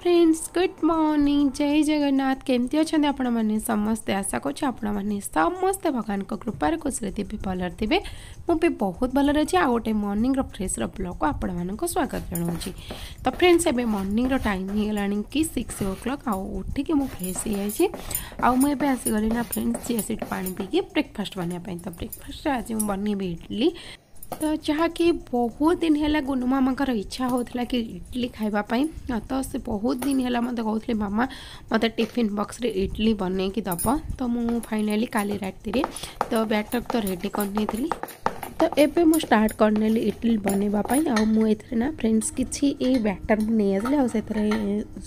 friends good morning જય જગન્નાથ કેમતી ଅଛନ୍ତି ଆପଣମାନେ ସମସ୍ତେ ଆଶା କରୁଛି ଆପଣମାନେ ସମସ୍ତେ ଭଗବାନଙ୍କ କୃପାରେ ଖୁସିରେ ଥିବେ ଭଲରେ ଥିବେ ମୁଁ ବି ବହୁତ ଭଲରେ ଅଛି ଆଉ ଗୋଟେ ମର୍ଣ୍ଣିଂର ଫ୍ରେଶ୍ର ବ୍ଲଗ୍କୁ ଆପଣମାନଙ୍କୁ ସ୍ୱାଗତ ଜଣାଉଛି ତ ଫ୍ରେଣ୍ଡସ୍ ଏବେ ମର୍ଣ୍ଣିଂର ଟାଇମ୍ ହେଇଗଲାଣି କି ସିକ୍ସ ଓ କ୍ଲକ୍ ଆଉ ଉଠିକି ମୁଁ ଫ୍ରେଶ୍ ହେଇଯାଇଛି ଆଉ ମୁଁ ଏବେ ଆସିଗଲି ନା ଫ୍ରେଣ୍ଡସ୍ ଚିଆ ସିଟ୍ ପାଣି ପିଇକି ବ୍ରେକଫାଷ୍ଟ ବନେଇବା ପାଇଁ ତ ବ୍ରେକଫାଷ୍ଟରେ ଆଜି ମୁଁ ବନେଇବି ଇଡ଼ଲି ତ ଯାହାକି ବହୁତ ଦିନ ହେଲା ଗୁନୁ ମାମାଙ୍କର ଇଚ୍ଛା ହେଉଥିଲା କି ଇଡ଼ଲି ଖାଇବା ପାଇଁ ତ ସେ ବହୁତ ଦିନ ହେଲା ମୋତେ କହୁଥିଲେ ମାମା ମୋତେ ଟିଫିନ୍ ବକ୍ସରେ ଇଡ଼ଲି ବନେଇକି ଦେବ ତ ମୁଁ ଫାଇନାଲି କାଲି ରାତିରେ ତ ବ୍ୟାଟର୍ ତ ରେଡ଼ି କରିନେଇଥିଲି ତ ଏବେ ମୁଁ ଷ୍ଟାର୍ଟ କରିନେଲି ଇଡ଼ଲି ବନେଇବା ପାଇଁ ଆଉ ମୁଁ ଏଥିରେ ନା ଫ୍ରେଣ୍ଡସ୍ କିଛି ଏଇ ବ୍ୟାଟର୍ ମୁଁ ନେଇ ଆସିଲି ଆଉ ସେଥିରେ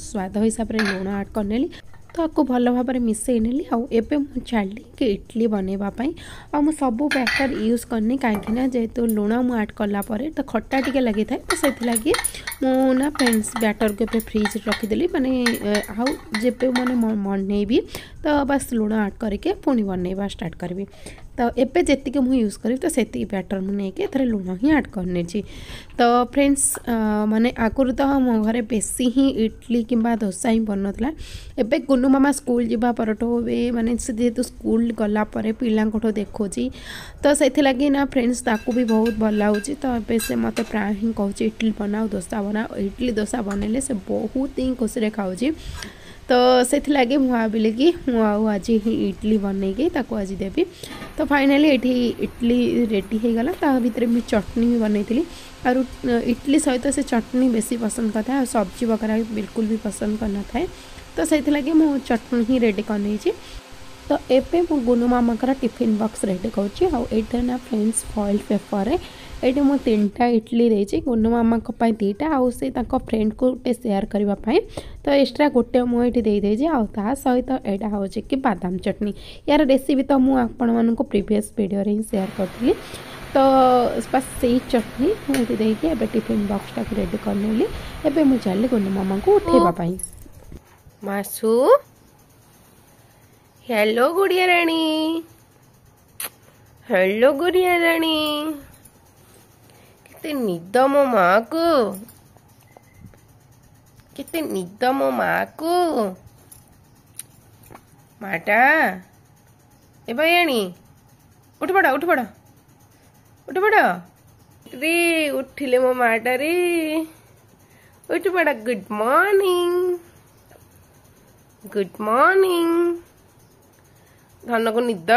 ସ୍ୱାଦ ହିସାବରେ ଲୁଣ ଆଡ଼୍ କରିନେଲି ତ ଆକୁ ଭଲ ଭାବରେ ମିଶାଇ ନେଲି ଆଉ ଏବେ ମୁଁ ଛାଡ଼ିଲି କି ଇଟଲି ବନେଇବା ପାଇଁ ଆଉ ମୁଁ ସବୁ ବ୍ୟାଟର ୟୁଜ୍ କରିନି କାହିଁକିନା ଯେହେତୁ ଲୁଣ ମୁଁ ଆଡ଼୍ କଲା ପରେ ତ ଖଟା ଟିକେ ଲାଗିଥାଏ ତ ସେଥିଲାଗି ମୁଁ ନା ଫ୍ରେଣ୍ଡସ୍ ବ୍ୟାଟରକୁ ଏବେ ଫ୍ରିଜ୍ରେ ରଖିଦେଲି ମାନେ ଆଉ ଯେବେ ମାନେ ବନେଇବି ତ ବାସ୍ ଲୁଣ ଆଡ଼୍ କରିକି ପୁଣି ବନେଇବା ଷ୍ଟାର୍ଟ କରିବି ତ ଏବେ ଯେତିକି ମୁଁ ୟୁଜ୍ କରିବି ତ ସେତିକି ବ୍ୟାଟର୍ ମୁଁ ନେଇକି ଏଥିରେ ଲୁଣ ହିଁ ଆଡ଼୍ କରିନେଇଛି ତ ଫ୍ରେଣ୍ଡସ୍ ମାନେ ଆଗରୁ ତ ମୋ ଘରେ ବେଶୀ ହିଁ ଇଡ଼ଲି କିମ୍ବା ଦୋସା ହିଁ ବନୁନଥିଲା ଏବେ ଗୁନୁ ମାମା ସ୍କୁଲ ଯିବା ପରଠୁ ଏବେ ମାନେ ସେ ଯେହେତୁ ସ୍କୁଲ ଗଲା ପରେ ପିଲାଙ୍କଠୁ ଦେଖୁଛି ତ ସେଥିଲାଗି ନା ଫ୍ରେଣ୍ଡସ୍ ତାକୁ ବି ବହୁତ ଭଲ ଲାଗୁଛି ତ ଏବେ ସେ ମୋତେ ପ୍ରାୟ ହିଁ କହୁଛି ଇଡ଼ଲି ବନାଉ ଦୋସା ବନାଉ ଇଡ଼ଲି ଦୋସା ବନେଇଲେ ସେ ବହୁତ ହିଁ ଖୁସିରେ ଖାଉଛି तो से लगे मुझे कि आज ही इडली बनईकि देवी तो फाइनाली ये इडली रेडीगला भितर भी चटनी भी बनईली आर इडली सहित से चटनी बेस पसंद कर सब्जी वगैरह बिलकुल भी पसंद कर करना था तो से लगे मुझे चटनी ही रेडी कर तो ये मुझे गुनु मामा टीफिन बक्स रेडी करना फ्रेंड्स फॉइल पेपर ये मुझे तीन टा इटली देती गुनु मामा दीटा आईटा फ्रेंड को गोटे सेयार करने तो एक्सट्रा गोटे मुझे आ सहित यहाँ हूँ कि बादाम चटनी यार रेसीपी तो मुझक प्रिवियस भिडियो हिं सेयार करी तो बस से ही चटनी मुझे देखिए अब टीफिन बक्सटा को रेड करी एवं मामा को उठेबापी हेलो गुड़िया रानी हेलो गुड़िया रानी తినిద్దాము మాకు తినిద్దాము మాకు మాట ఇవ్వయాణి ఉట్టుపడా ఉట్టుపడా ఉట్టుపడా రే ఉట్టిలేమో మాట రే ఉట్టుపడ గుడ్ మార్నింగ్ గుడ్ మార్నింగ్ ధన్నకు నిద్ద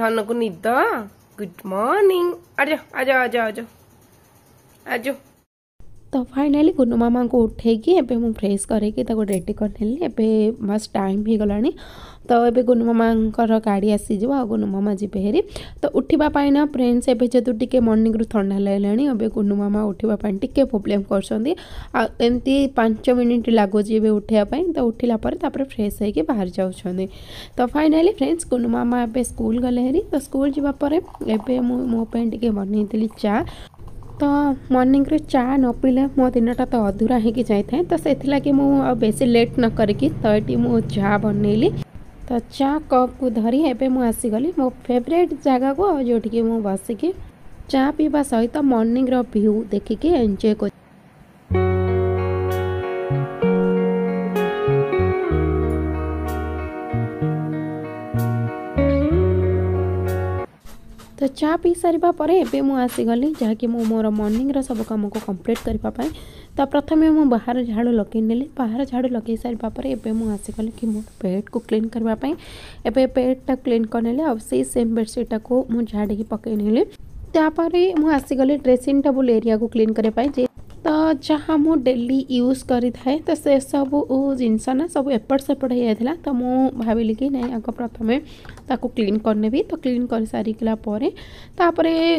ధన్నకు నిద్ద गुड मॉर्निंग आ जाओ आ जाओ आ जाओ आ जाओ तो फाइनाली गुनु मामा को उठेगी एबे मु फ्रेश करेगी ताको रेडी कर देली एबे बस टाइम भी गलानी तो एबे गुनु मामांकर गाड़ी आसी जीव आ गुनु मामा जी बेहेरी तो उठिबा ना फ्रेंड्स एबे जतु टिके मॉर्निंग रु ठंडा लेलेनी एबे गुनु मामा उठिबा पाइन टिके प्रॉब्लम करसोंदी आ एंती 5 मिनिट लागो जी एबे उठिया पाइन तो उठिला पर तापर फ्रेश होइके बाहर जाउ छोंदी तो फाइनाली फ्रेंड्स गुनु मामा एबे स्कूल गलेहेरी तो स्कूल जीबा पर एबे मु मो पेंट के बनि देली चा तो मर्णिंग चा न पीले मो दिन तो अधूरा हो जाए तो से लगे मुझे बेस लेट न करकेटी मुझ चा बनैली तो चा कप को धरी एवं मुसीगली मो फेवरेट जगह को जोटी मुझ बसिकी चा पीवा सहित मर्णिंग्र व्यू देखिकी एंजय कर ତ ଚା ପିଇ ସାରିବା ପରେ ଏବେ ମୁଁ ଆସିଗଲି ଯାହାକି ମୁଁ ମୋର ମର୍ଣ୍ଣିଂର ସବୁ କାମକୁ କମ୍ପ୍ଲିଟ୍ କରିବା ପାଇଁ ତ ପ୍ରଥମେ ମୁଁ ବାହାର ଝାଡ଼ୁ ଲଗାଇ ନେଲି ବାହାର ଝାଡ଼ୁ ଲଗାଇ ସାରିବା ପରେ ଏବେ ମୁଁ ଆସିଗଲି କି ମୋର ବେଡ଼୍କୁ କ୍ଲିନ୍ କରିବା ପାଇଁ ଏବେ ବେଡ଼୍ଟା କ୍ଲିନ୍ କରିନେଲି ଆଉ ସେଇ ସେମ୍ ବେଡ଼ସିଟ୍ଟାକୁ ମୁଁ ଝାଡ଼ିକି ପକାଇ ନେଲି ତାପରେ ମୁଁ ଆସିଗଲି ଡ୍ରେସିଂ ଟେବୁଲ୍ ଏରିଆକୁ କ୍ଲିନ୍ କରିବା ପାଇଁ ଯେ तो जहाँ मुझे डेली यूज करें तो से सब जिनस ना सब एपट सेपट हो जाता तो मुझे भाविली कि नहीं आगे प्रथम ताको क्लीन करनेबी तो क्लीन कर सारापर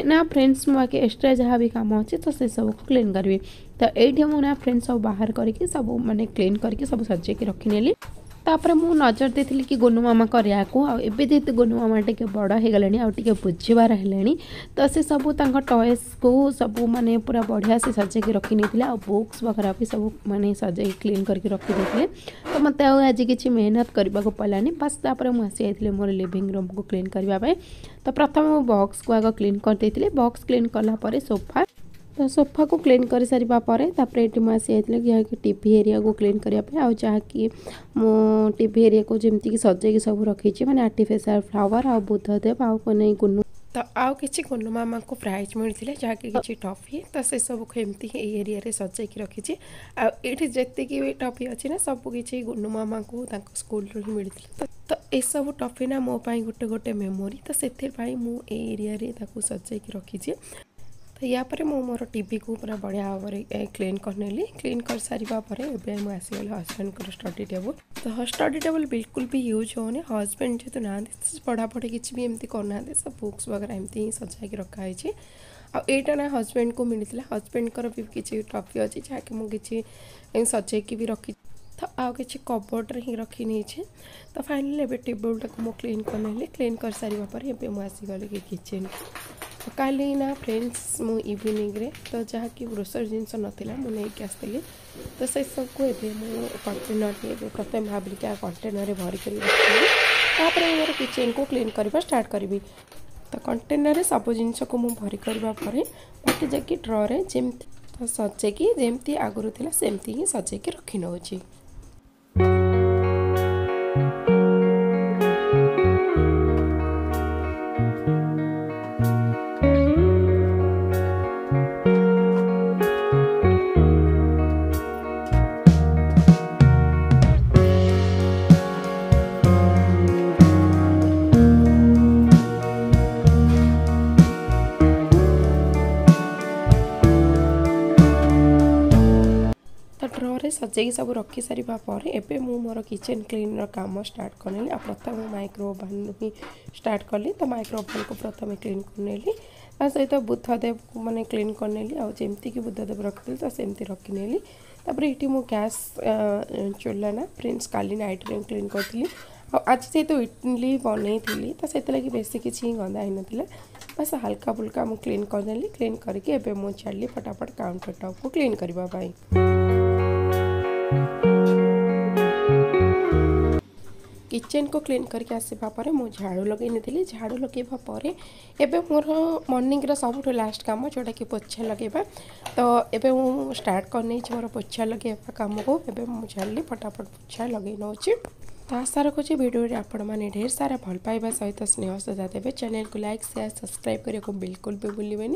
ना फ्रेंड्स मुझे एक्सट्रा जहाँ भी काम अच्छे तो से सब को क्लीन करी तो ये मुझे फ्रेंड्स सब बाहर करके सब मैंने क्लीन करके सब सजेक रखने तापर मु नजर दे कि गोनू मामा को एवं जीत गोनू मामा टे बड़गले आगे है तो सी सब टयज को सब मानते पूरा बढ़िया से सजे रखी नहीं आ बुक्स वगैरह भी सब मैंने सजा क्लीन करके रखी देते तो मत आज किसी मेहनत करने को पड़ानी बास आसी मोर लिविंग रूम को क्लीन करने तो प्रथम बक्स को आगे क्लीन करदे बक्स क्लीन कलापर सोफा ତ ସୋଫାକୁ କ୍ଲିନ୍ କରିସାରିବା ପରେ ତାପରେ ଏଠି ମୁଁ ଆସି ଯାଇଥିଲି ଯାହାକି ଟି ଭି ଏରିଆକୁ କ୍ଲିନ୍ କରିବା ପାଇଁ ଆଉ ଯାହାକି ମୁଁ ଟି ଭି ଏରିଆକୁ ଯେମିତିକି ସଜେଇକି ସବୁ ରଖିଛି ମାନେ ଆର୍ଟିଫିସିଆଲ୍ ଫ୍ଲାୱାର୍ ଆଉ ବୁଦ୍ଧଦେବ ଆଉ କନେଇ ଗୁନୁ ତ ଆଉ କିଛି ଗୁନୁ ମାମାଙ୍କୁ ପ୍ରାଇଜ୍ ମିଳିଥିଲା ଯାହାକି କିଛି ଟଫି ତ ସେସବୁକୁ ଏମିତି ଏଇ ଏରିଆରେ ସଜେଇକି ରଖିଛି ଆଉ ଏଇଠି ଯେତିକି ବି ଟଫି ଅଛି ନା ସବୁ କିଛି ଗୁନୁ ମାମାଙ୍କୁ ତାଙ୍କ ସ୍କୁଲରୁ ହିଁ ମିଳିଥିଲା ତ ଏସବୁ ଟଫି ନା ମୋ ପାଇଁ ଗୋଟେ ଗୋଟେ ମେମୋରି ତ ସେଥିପାଇଁ ମୁଁ ଏଇ ଏରିଆରେ ତାକୁ ସଜେଇକି ରଖିଛି तो यापर मुझ मोर टी को पूरा बढ़िया भाव क्लीन करनेली क्लीन कर सारे एवं आसीगली हजबैंड स्टडी टेबुल तो स्टडी टेबुल बिलकुल भी यूज होनी हजबैंड जेहतु ना पढ़ापढ़ी किसी भी एमती करना सब बुक्स वगैरह एमती ही सजाक रखाई आईटा ना हजबैंड को मिलता हजबैंड भी किसी ट्रफी अच्छी जहाँ कि मुझे सजाक भी रखी तो आउ कि कबड्रे हिं रखी नहीं तो फाइनाली टेबुलटा को मुझे क्लीन करनेली क्लीन कर सारे एवं मुझे आसीगली किचेन कालिना फ्रेंड्स म इभिनिङ रे त कि ग्रोसरी जिन्स नै आसि त कन्टेनरे प्रथम भावली कन्टेनरे भरिक मेरो kitchen clean clean start container त सब सबै जिन्सक म भरिकर जि ड्रे सजेक जम्ति आग्रुलाजि रखि नहुँछु सजे सब रखि सारापर एवं मोर किचेन क्लीन राम स्टार्ट करी प्रथम माइक्रो ओभन ही स्टार्ट कली तो माइक्रो ओभन को प्रथम क्लीन कर सहित बुधदेव को मैंने क्लीन कर जमीक बुधदेव रखी तो सेमती रखि नेपर ये मुझे गैस चूल्हा प्रिन्स का नाइट में क्लीन करी आज से तो इडली बनई तो से लगे बेस किसी गंदा हो ना बस हालाका फुल्का मुझे क्लीन करदेली क्लीन करके छाड़ी फटाफट काउंटर टॉप को क्लीन करने किचेन को क्लीन करके आसवापर झाड़ू लगे नहीं झाड़ू लगे एर मर्णिंग सब लास्ट कम जोटा कि पोछा लगे तो ये मुझे स्टार्ट कर नहीं मोर पोछा लगे कम को झाड़ी फटाफट पोछा लगे नौ आशा रखुच्छे भिडियो आपण मैंने ढेर सारा भल पाइबा सहित स्नेह सजा देते चैनल को लाइक सेयार सब्सक्राइब करने को बिल्कुल भी भूलिवे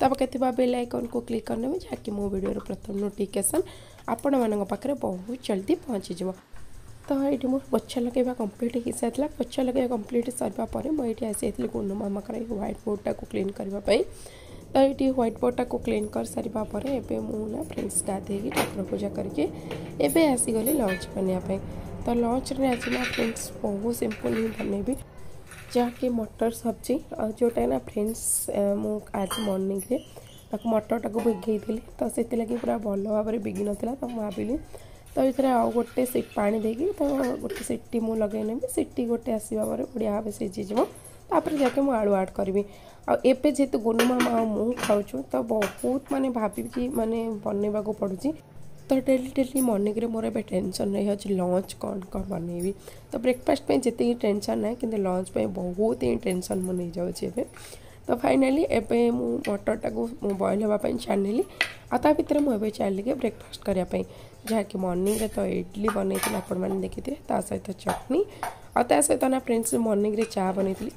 तो आप बेल आइकन को क्लिक करने जहाँकि मो भिडर प्रथम नोटिकेसन आपण मन बहुत जल्दी पहुँची जा तो ये मोर गच्छ लगे कम्प्लीट हो सारी गच्छ लगे कम्प्लीट सरपर मुझे ये आसी जाइली गुंड मामा कर ह्वैट बोर्डटा को क्लीन करने तो ये ह्वैट बोर्ड टाक क्लीन कर सारे एवं मुझे फ्रेंड्स गाधी ठाकुर पूजा करके एवं आसीगली लंच बनवाई तो लंच में आज ना फ्रेंड्स बहुत सिंपल ही बनैबी जहाँकि मटर सब्जी जोटा ना फ्रेंड्स मुझे आज मर्णिंग मटरटा को तो से लगे पूरा भल भाव बिगि ना तो मुझे भाविली तो ये गोटे सीट पा दे कि गोटे सीटी मुझे लगे नेमी सीटी गोटे आसवापर बढ़िया भाव सीझीज तापर जाके मुझे आलु आड करी आपे जेहतु गुनुमामा खाऊ तो बहुत मानते कि मानते बनवाक पड़ू तो डेली डेली मर्निंग में मोर ए टेनसन रही अच्छे लंच कौन कौन बनैबी तो ब्रेकफास्ट में जितने टेनसन ना कि लंच बहुत ही टेनसन मुझे नहीं तो फाइनाली मटर को बइल होगा छाने आता भितर मुझे चाहिए ब्रेकफास्ट करने ᱡᱟᱦᱟᱸ ᱠᱤ ᱢᱚᱨᱱᱤᱝ ᱨᱮ ᱛᱚ ᱤಡ್ᱞᱤ ᱵᱟᱱᱮ ᱛᱤᱞᱮ ᱟᱯᱚᱨᱢᱟᱱ ᱫᱮᱠᱷᱤᱛᱮ ᱛᱟ ᱥᱟᱶᱛᱮ ᱪᱟᱴᱱᱤ ᱟᱨ ᱛᱟ ᱥᱟᱶᱛᱮ ᱱᱟ ᱯᱷᱨᱮᱱᱥ ᱢᱚᱨᱱᱤᱝ ᱨᱮ ᱪᱟ ᱵᱟᱱᱮᱛᱤᱞᱤ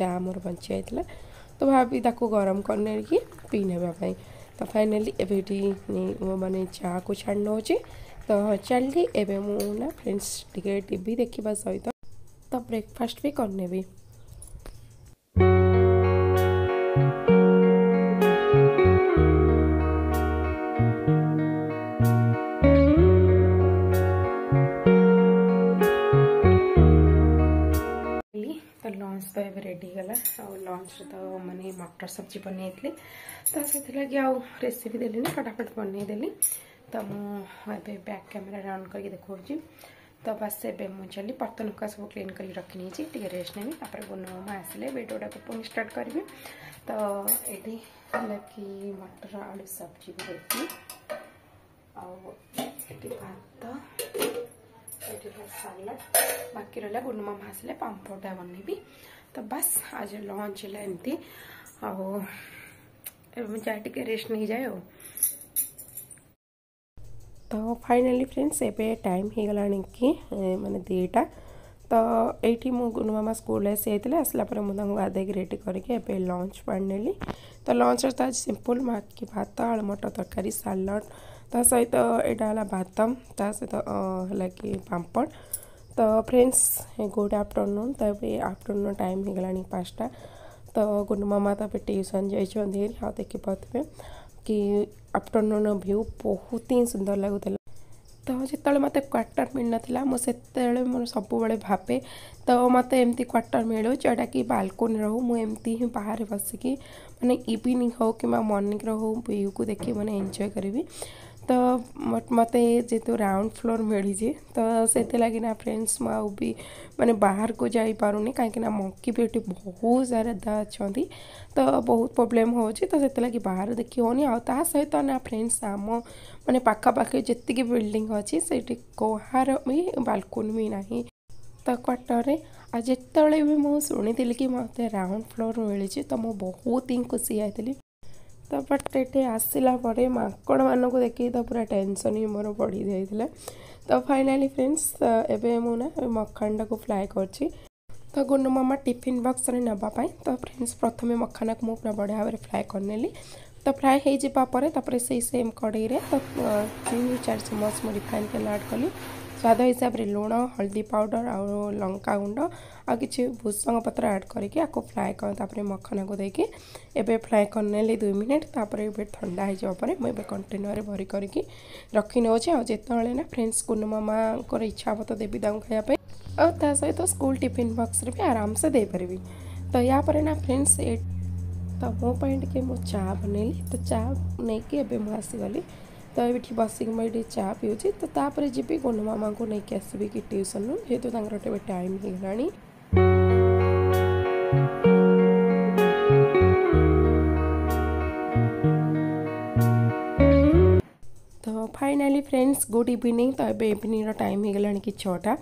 ᱪᱟ ᱢᱟᱨ ᱵᱟᱱᱪᱟᱭᱛᱞᱮ ᱛᱚ ᱵᱟᱵᱤ ᱛᱟᱠᱚ ᱜᱚᱨᱚᱢ ᱠᱚᱨᱱᱮ ᱨᱮᱜᱤ ᱯᱤᱱᱮ ᱵᱟᱯᱟᱭ ᱛᱚ ᱯᱷᱟᱭᱱᱟᱞᱤ ᱮᱵᱮᱴᱤ ᱱᱤ ᱚ ᱵᱟᱱᱮ ᱪᱟ ᱠᱚ ᱪᱟᱰᱱᱚ ᱦᱚᱪᱤ ᱛᱚ ᱪᱟᱞ ᱞᱮ ᱮᱵᱮ ᱢᱩᱱᱟ ᱯᱷᱨᱮᱱᱥ ᱴᱤᱠᱮ ᱴᱤᱵᱤ ᱫᱮᱠ नाश्ता एवं रेडीगला गला लंच रे तो मैंने मटर सब्जी बन बनई लगे आसीपी देनी फटाफट बनईदेली तो मुझे बैक कैमेरा अन् कर देखा तो बस एवं मुझे पर्तन का सब क्लीन कर रखी नहीं रेस्ट नेमी आप बुनमा आसे भिडियो गुडा पुणी स्टार्ट करी तो ये कि मटर आलु सब्जी भी रेडी आठ भात सालाड बाकी रहा गुंडमामा आसे पापड़ा बनैबी तो बस आज लॉन्च है एमती और मुझे टे रेस्ट नहीं जाए তো ফাইনালি ফ্রেন্ডস এবে টাইম হয়েগলানি কি মানে দুইটা ତ ଏଇଠି ମୁଁ ଗୁନମାମା ସ୍କୁଲ ଆସି ଯାଇଥିଲେ ଆସିଲା ପରେ ମୁଁ ତାଙ୍କୁ ଗାଧୋଇକି ରେଡ଼ି କରିକି ଏବେ ଲଞ୍ଚ ନେଲି ତ ଲଞ୍ଚରେ ତ ଆଜି ସିମ୍ପୁଲ୍ ମାକି ଭାତ ଆଳୁ ମଟର ତରକାରୀ ସାଲାଡ଼ ତା ସହିତ ଏଇଟା ହେଲା ଭାତ ତା ସହିତ ହେଲା କି ପାମ୍ପଡ଼ तो फ्रेंड्स गुड आफ्टरनून तो अभी आफ्टरनून टाइम हो गला पाँचटा तो गुड मामा तो ट्यूशन ट्यूसन आ देखि पाथे कि आफ्टरनून भ्यू बहुत ही सुंदर लगुला तो जिते मत क्वाटर मिल ना मुझे मैं सब बड़े भापे तो मत एम क्वाटर मिलू जोटा कि बाल्कोन रो मुमती ही बाहर बसिकी मैंने इवनिंग हो कि मर्णिंग हो भ्यू को देखिए मैंने एंजय करी ତ ମୋତେ ଯେହେତୁ ରାଉଣ୍ଡ ଫ୍ଲୋର୍ ମିଳିଛି ତ ସେଥିଲାଗି ନା ଫ୍ରେଣ୍ଡସ୍ ମୁଁ ଆଉ ବି ମାନେ ବାହାରକୁ ଯାଇପାରୁନି କାହିଁକିନା ମଙ୍କି ବି ଏଠି ବହୁତ ସାରା ଦା ଅଛନ୍ତି ତ ବହୁତ ପ୍ରୋବ୍ଲେମ୍ ହେଉଛି ତ ସେଥିଲାଗି ବାହାର ଦେଖି ହେଉନି ଆଉ ତା ସହିତ ନା ଫ୍ରେଣ୍ଡସ୍ ଆମ ମାନେ ପାଖାପାଖି ଯେତିକି ବିଲ୍ଡିଂ ଅଛି ସେଇଠି କାହାର ବି ବାଲକୁନି ବି ନାହିଁ ତ କ୍ୱାର୍ଟରରେ ଆଉ ଯେତେବେଳେ ବି ମୁଁ ଶୁଣିଥିଲି କି ମୋତେ ରାଉଣ୍ଡ ଫ୍ଲୋର୍ ମିଳିଛି ତ ମୁଁ ବହୁତ ହିଁ ଖୁସି ହେଇଥିଲି ବଟ୍ ଏଠି ଆସିଲା ପରେ ମାଙ୍କଡ଼ମାନଙ୍କୁ ଦେଖିକି ତ ପୁରା ଟେନସନ୍ ହିଁ ମୋର ବଢ଼ିଯାଇଥିଲା ତ ଫାଇନାଲି ଫ୍ରେଣ୍ଡସ୍ ଏବେ ମୁଁ ନା ମଖାଣଟାକୁ ଫ୍ରାଏ କରୁଛି ତ ଗୁଣ୍ଡୁ ମାମା ଟିଫିନ୍ ବକ୍ସରେ ନେବା ପାଇଁ ତ ଫ୍ରେଣ୍ଡସ୍ ପ୍ରଥମେ ମଖାଣକୁ ମୁଁ ପୁରା ବଢ଼ିଆ ଭାବରେ ଫ୍ରାଏ କରିନେଲି ତ ଫ୍ରାଏ ହୋଇଯିବା ପରେ ତାପରେ ସେଇ ସେମ୍ କଡ଼େଇରେ ତ ତିନି ଚାରି ଚାମଚ ମୁଁ ରିଫାଇନ୍ ତେଲ ଆଡ଼୍ କଲି ସ୍ୱାଦ ହିସାବରେ ଲୁଣ ହଳଦୀ ପାଉଡ଼ର ଆଉ ଲଙ୍କା ଗୁଣ୍ଡ ଆଉ କିଛି ଭୃଷଙ୍ଗ ପତ୍ର ଆଡ଼୍ କରିକି ଆକୁ ଫ୍ରାଏ କର ତାପରେ ମଖନାକୁ ଦେଇକି ଏବେ ଫ୍ରାଏ କରିନେଲି ଦୁଇ ମିନିଟ୍ ତାପରେ ଏବେ ଥଣ୍ଡା ହୋଇଯିବା ପରେ ମୁଁ ଏବେ କଣ୍ଟେନରରେ ଭରି କରିକି ରଖି ନେଉଛି ଆଉ ଯେତେବେଳେ ନା ଫ୍ରେଣ୍ଡସ୍ କୁନୁ ମାମାଙ୍କର ଇଚ୍ଛା ହେବ ତ ଦେବି ତାଙ୍କୁ ଖାଇବା ପାଇଁ ଆଉ ତା ସହିତ ସ୍କୁଲ ଟିଫିନ୍ ବକ୍ସରେ ବି ଆରାମସେ ଦେଇପାରିବି ତ ୟାପରେ ନା ଫ୍ରେଣ୍ଡସ୍ ତ ମୋ ପାଇଁ ଟିକେ ମୁଁ ଚା' ବନେଇଲି ତ ଚା' ନେଇକି ଏବେ ମୁଁ ଆସିଗଲି ତ ଏଇଠି ବସିକି ମୁଁ ଏଇଠି ଚା' ପିଉଛି ତ ତାପରେ ଯିବି ଗୁଣ୍ଡ ମାମାଙ୍କୁ ନେଇକି ଆସିବି କି ଟ୍ୟୁସନ୍ରୁ ଯେହେତୁ ତାଙ୍କର ଏବେ ଟାଇମ୍ ହେଇଗଲାଣି फाइनाली फ्रेंड्स गुड इवनिंग तो ये इवनिंग टाइम हो गला कि छटा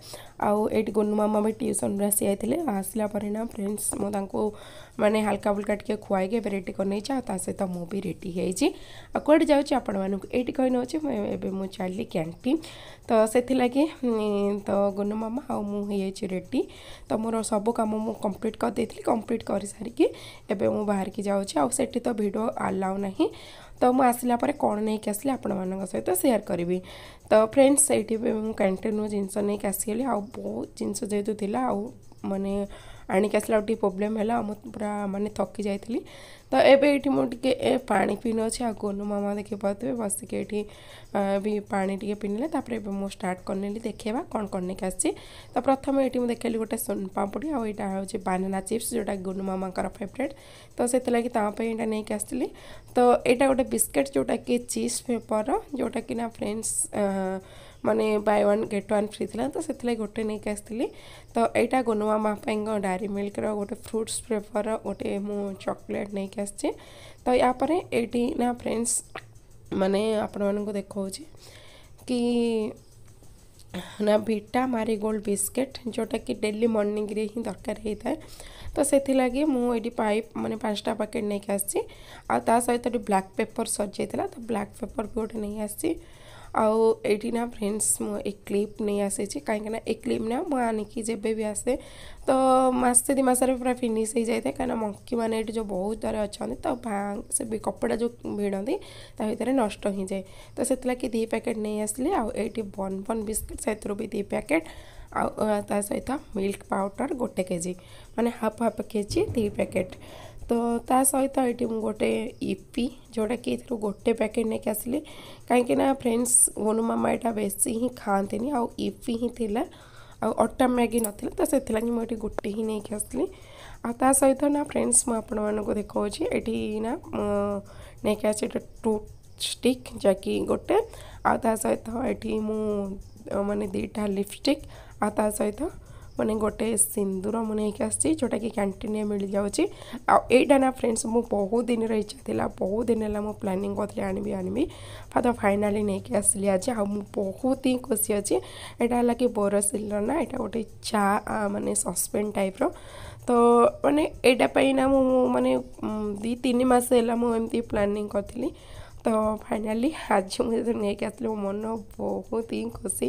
आठ गुनु मामा भी ट्यूसन आसी आई हैं आसला ना फ्रेंड्स मुझे मैंने हल्का फुल्का टे खुआई एवं रेड कर नहीं सहित मुझे रेडी कौटे जाठी कही नौ मुझे चलि क्यांटी तो से लगे तो गुनु मामा आई रेडी तो मोर सब कम मुझे कम्प्लीट कर दे कम्प्लीट कर सारिकी ए बाहर की जाऊँ आठ तो भिड अलाउ ना ତ ମୁଁ ଆସିଲା ପରେ କ'ଣ ନେଇକି ଆସିଲି ଆପଣମାନଙ୍କ ସହିତ ସେୟାର କରିବି ତ ଫ୍ରେଣ୍ଡସ୍ ସେଇଠି ବି ମୁଁ କ୍ୟାଣ୍ଟିନ୍ରୁ ଜିନିଷ ନେଇକି ଆସିଗଲି ଆଉ ବହୁତ ଜିନିଷ ଯେହେତୁ ଥିଲା ଆଉ ମାନେ ଆଣିକି ଆସିଲା ଆଉ ଟିକେ ପ୍ରୋବ୍ଲେମ୍ ହେଲା ମୁଁ ପୁରା ମାନେ ଥକି ଯାଇଥିଲି ତ ଏବେ ଏଇଠି ମୁଁ ଟିକେ ଏ ପାଣି ପିଇନେ ଅଛି ଆଉ ଗୋନୁ ମାମା ଦେଖିପାରୁଥିବେ ବସିକି ଏଇଠି ବି ପାଣି ଟିକେ ପିଇନେଲେ ତାପରେ ଏବେ ମୁଁ ଷ୍ଟାର୍ଟ କରିନେଲି ଦେଖେଇବା କ'ଣ କ'ଣ ନେଇକି ଆସିଛି ତ ପ୍ରଥମେ ଏଇଠି ମୁଁ ଦେଖେଇଲି ଗୋଟେ ସୋନ ପାମ୍ପୁଡ଼ି ଆଉ ଏଇଟା ହେଉଛି ବାନାନା ଚିପ୍ସ ଯେଉଁଟା ଗୋନୁ ମାମାଙ୍କର ଫେଭରେଟ୍ ତ ସେଥିଲାଗି ତାଙ୍କ ପାଇଁ ଏଇଟା ନେଇକି ଆସିଥିଲି ତ ଏଇଟା ଗୋଟେ ବିସ୍କେଟ୍ ଯେଉଁଟାକି ଚିପ୍ସ ପେପର ଯେଉଁଟାକି ନା ଫ୍ରେଣ୍ଡସ୍ मानने buy one get one free थी तो से गोटे नहीं कि आसती तो यहाँ गुनुआ माँपाई डायरी मिल्क रोटे फ्रूट्स फ्लेवर गोटे मुझे चकोलेट नहीं कि आसचे तो यापर य ना फ्रेंड्स मैंने आपण मानक देखा कि ना भिटा मारिगोल्ड बिस्किट जोटा कि डेली मर्निंग हिं दरकार तो से लगे मुझे पाइप मानते पाँचटा पैकेट नहीं कि आसी आ सहित ब्लाक पेपर सजाई तो ब्लाक पेपर भी गोटे नहीं आसी ଆଉ ଏଇଠି ନା ଫ୍ରେଣ୍ଡସ୍ ମୁଁ ଏ କ୍ଲିପ୍ ନେଇ ଆସିଛି କାହିଁକିନା ଏ କ୍ଲିପ୍ ନା ମୁଁ ଆଣିକି ଯେବେ ବି ଆସେ ତ ମାସେ ଦୁଇ ମାସରେ ପୁରା ଫିନିଶ୍ ହେଇଯାଇଥାଏ କାହିଁକିନା ମଙ୍କିମାନେ ଏଠି ଯେଉଁ ବହୁତ ଥରେ ଅଛନ୍ତି ତ ସେ କପଡ଼ା ଯେଉଁ ଭିଡ଼ନ୍ତି ତା ଭିତରେ ନଷ୍ଟ ହେଇଯାଏ ତ ସେଥିଲାଗି ଦୁଇ ପ୍ୟାକେଟ୍ ନେଇ ଆସିଲି ଆଉ ଏଇଠି ବନ୍ ବନ୍ ବିସ୍କିଟ୍ ସେଥିରୁ ବି ଦୁଇ ପ୍ୟାକେଟ୍ ଆଉ ତା ସହିତ ମିଲ୍କ ପାଉଡ଼ର ଗୋଟେ କେଜି ମାନେ ହାଫ୍ ହାଫ୍ କେଜି ଦୁଇ ପ୍ୟାକେଟ୍ ତ ତା ସହିତ ଏଠି ମୁଁ ଗୋଟେ ଇପି ଯେଉଁଟାକି ଏଥିରୁ ଗୋଟେ ପ୍ୟାକେଟ୍ ନେଇକି ଆସିଲି କାହିଁକିନା ଫ୍ରେଣ୍ଡସ୍ ଗୋନୁ ମାମା ଏଇଟା ବେଶୀ ହିଁ ଖାଆନ୍ତିନି ଆଉ ଇପି ହିଁ ଥିଲା ଆଉ ଅଟା ମ୍ୟାଗି ନଥିଲା ତ ସେଥିଲାଗି ମୁଁ ଏଠି ଗୋଟେ ହିଁ ନେଇକି ଆସିଲି ଆଉ ତା ସହିତ ନା ଫ୍ରେଣ୍ଡସ୍ ମୁଁ ଆପଣମାନଙ୍କୁ ଦେଖାଉଛି ଏଠି ନା ନେଇକି ଆସିଛି ଏଇଟା ଟୁଥ୍ ଷ୍ଟିକ୍ ଯାହାକି ଗୋଟେ ଆଉ ତା ସହିତ ଏଠି ମୁଁ ମାନେ ଦୁଇଟା ଲିପଷ୍ଟିକ୍ ଆଉ ତା ସହିତ ମାନେ ଗୋଟେ ସିନ୍ଦୁର ମୁଁ ନେଇକି ଆସିଛି ଯେଉଁଟାକି କ୍ୟାଣ୍ଟିନ୍ରେ ମିଳିଯାଉଛି ଆଉ ଏଇଟା ନା ଫ୍ରେଣ୍ଡସ୍ ମୁଁ ବହୁତ ଦିନର ଇଚ୍ଛା ଥିଲା ବହୁତ ଦିନ ହେଲା ମୁଁ ପ୍ଲାନିଂ କରିଥିଲି ଆଣିବି ଆଣିବି ତ ଫାଇନାଲି ନେଇକି ଆସିଲି ଆଜି ଆଉ ମୁଁ ବହୁତ ହିଁ ଖୁସି ଅଛି ଏଇଟା ହେଲା କି ବୋରସିଲ୍ର ନା ଏଇଟା ଗୋଟେ ଚା ମାନେ ସସ୍ପେନ୍ ଟାଇପ୍ର ତ ମାନେ ଏଇଟା ପାଇଁ ନା ମୁଁ ମାନେ ଦୁଇ ତିନି ମାସ ହେଲା ମୁଁ ଏମିତି ପ୍ଲାନିଂ କରିଥିଲି तो फाइनाली आज मुझे मन बहुत ही खुशी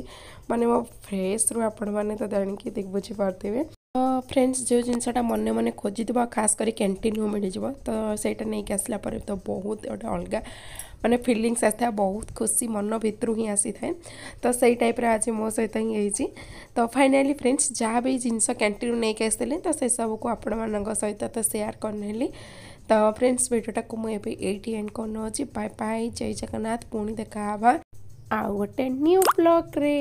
मानते मो फ्रेस रु आपत जानक बुझी पारे तो फ्रेंड्स जो जिनसा मन मन खोजी खास कर कैंटीन रू मिल तो सहीटा नहीं आसला तो बहुत गोटे अलग मानते फिलिंगस आए बहुत खुशी मन भितर ही आसी थाए तो से टाइप आज मो सहित ही तो फाइनाली फ्रेंड्स जहाँ भी जिनस कैंटीन नहीं आसते तो से सब कुछ आपण मान सहित तो सेयार करी ତ ଫ୍ରେଣ୍ଡସ୍ ଭିଡ଼ିଓଟାକୁ ମୁଁ ଏବେ ଏଇଠି ଏଣ୍ଡ କରୁନେଉଛି ବାଏ ବାଏ ଜୟ ଜଗନ୍ନାଥ ପୁଣି ଦେଖା ହେବା ଆଉ ଗୋଟେ ନ୍ୟୁ ବ୍ଲଗ୍ରେ